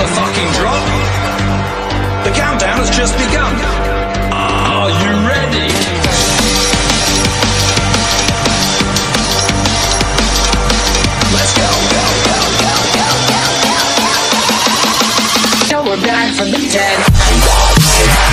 motherfucking drop. The countdown has just begun. Are you ready? Let's go, go, go, go, go, go, go, go, go. So we're back from the dead.